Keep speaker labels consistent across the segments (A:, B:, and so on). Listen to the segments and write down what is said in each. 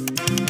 A: Round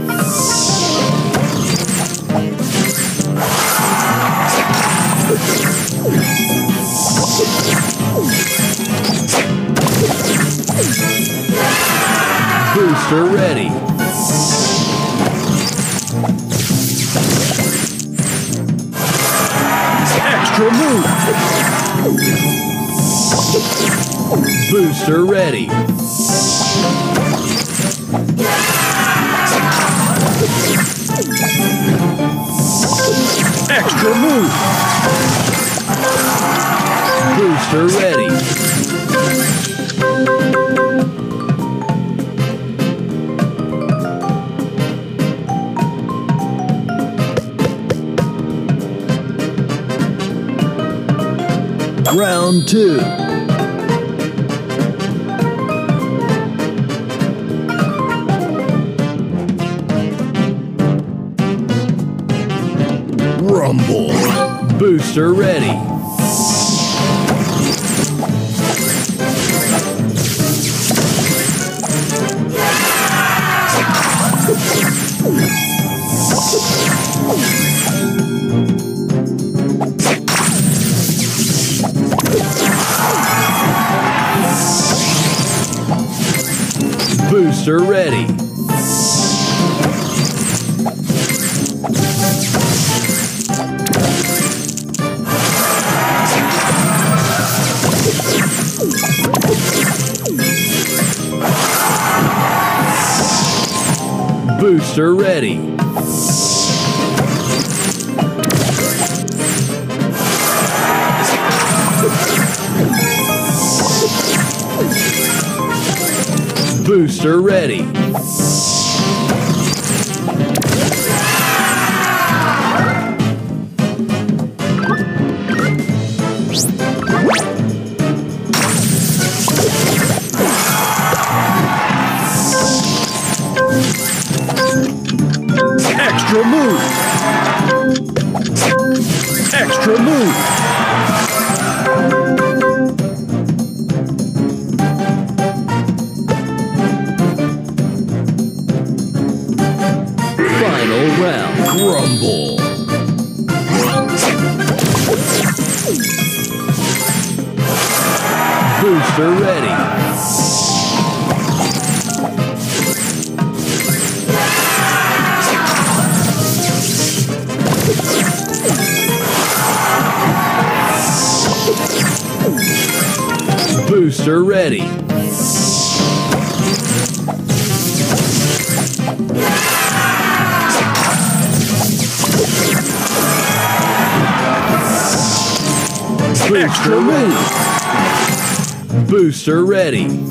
A: Booster ready. Extra move. Booster ready. Extra move. Booster ready. Round two. Rumble. Booster ready. Booster ready. Booster ready. Booster ready. Booster ready. Extra move. Booster ready.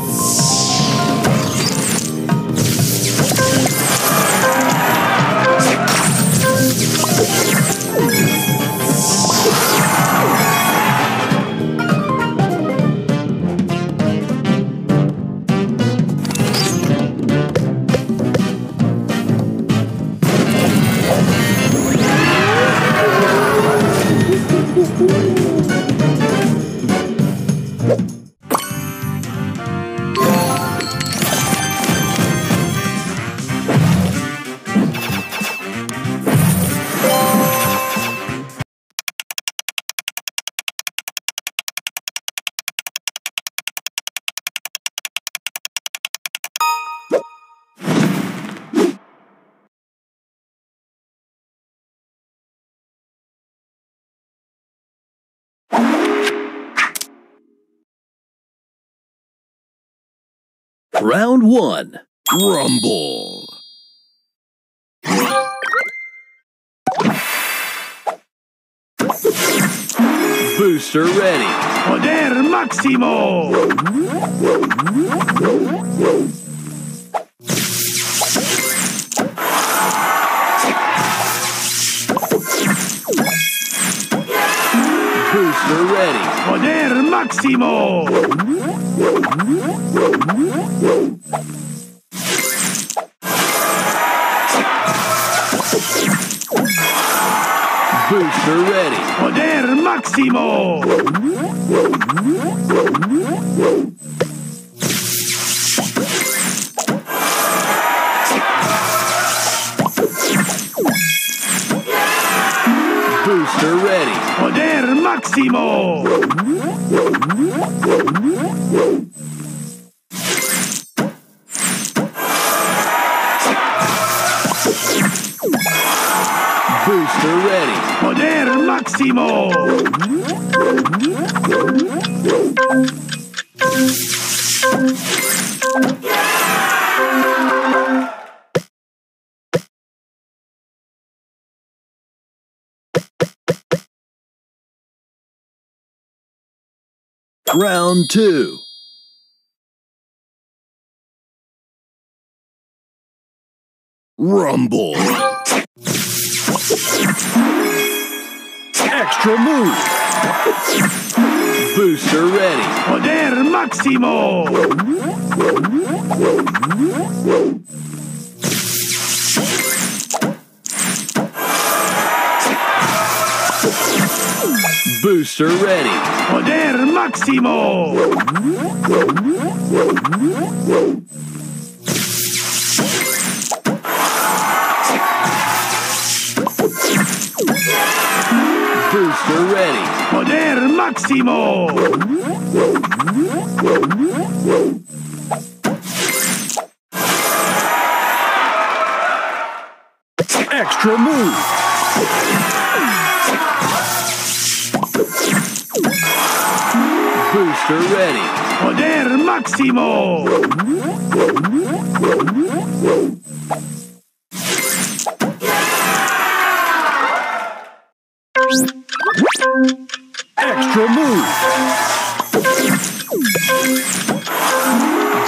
A: Round one. Rumble. Booster ready.
B: Poder máximo.
A: Booster ready.
B: Poder máximo.
A: Booster ready.
B: Poder máximo. Máximo.
A: Booster ready.
B: Poder máximo.
A: Round two. Rumble. Extra move. Booster ready.
B: Poder máximo.
A: Booster ready.
B: Poder máximo.
A: Booster ready.
B: Poder máximo.
A: Extra move. Booster ready.
B: Poder máximo.
A: Extra move.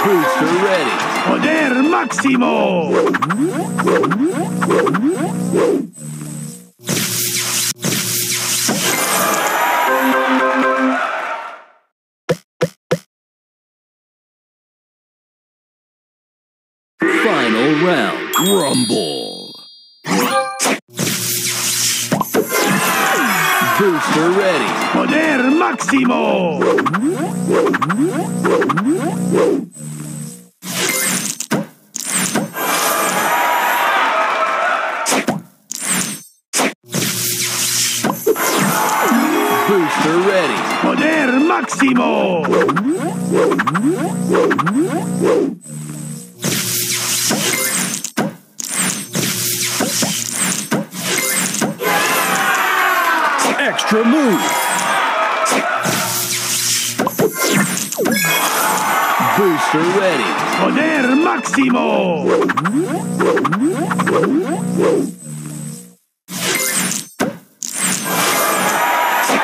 A: Booster ready.
B: Poder máximo.
A: Final round. Rumble. Booster ready.
B: Poder máximo.
A: Extra move. Booster ready.
B: Poder máximo.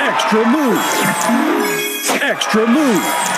A: Extra move. Extra move.